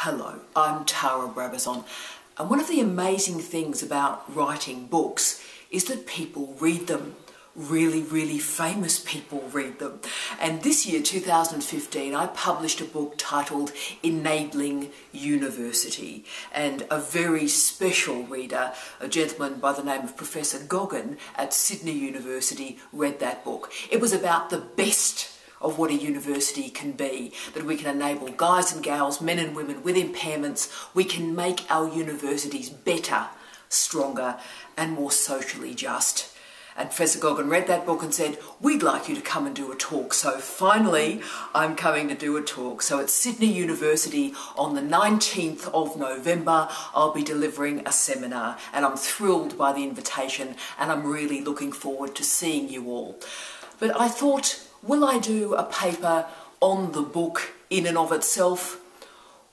Hello, I'm Tara Brabazon, and one of the amazing things about writing books is that people read them. Really, really famous people read them. And this year, 2015, I published a book titled Enabling University. And a very special reader, a gentleman by the name of Professor Goggin at Sydney University, read that book. It was about the best of what a university can be, that we can enable guys and gals, men and women with impairments, we can make our universities better, stronger, and more socially just. And Professor Goggin read that book and said, We'd like you to come and do a talk. So finally, I'm coming to do a talk. So at Sydney University on the 19th of November, I'll be delivering a seminar. And I'm thrilled by the invitation and I'm really looking forward to seeing you all. But I thought, will I do a paper on the book in and of itself?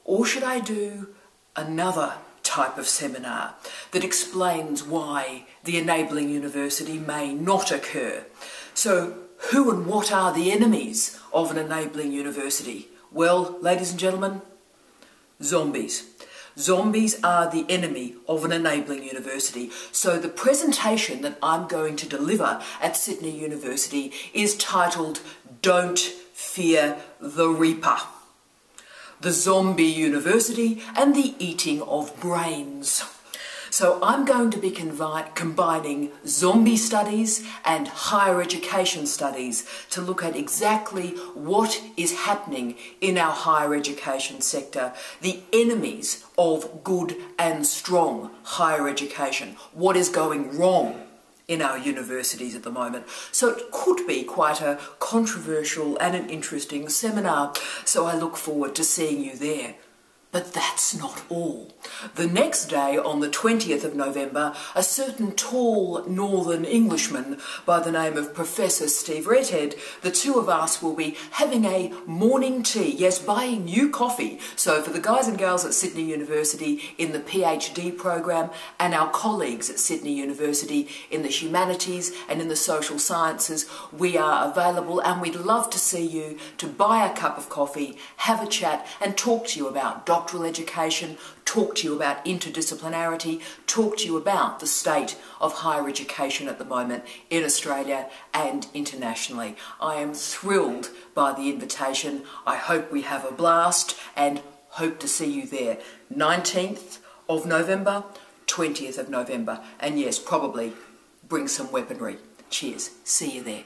Or should I do another type of seminar that explains why the enabling university may not occur? So, who and what are the enemies of an enabling university? Well, ladies and gentlemen, zombies. Zombies are the enemy of an enabling university. So the presentation that I'm going to deliver at Sydney University is titled Don't Fear the Reaper. The Zombie University and the Eating of Brains. So I'm going to be combining zombie studies and higher education studies to look at exactly what is happening in our higher education sector, the enemies of good and strong higher education, what is going wrong in our universities at the moment. So it could be quite a controversial and an interesting seminar. So I look forward to seeing you there. But that's not all. The next day, on the 20th of November, a certain tall northern Englishman by the name of Professor Steve Redhead, the two of us will be having a morning tea, yes, buying new coffee. So for the guys and girls at Sydney University in the PhD program and our colleagues at Sydney University in the humanities and in the social sciences, we are available and we'd love to see you to buy a cup of coffee, have a chat and talk to you about doctoral education, talk to you about interdisciplinarity, talk to you about the state of higher education at the moment in Australia and internationally. I am thrilled by the invitation. I hope we have a blast and hope to see you there. 19th of November, 20th of November, and yes, probably bring some weaponry. Cheers. See you there.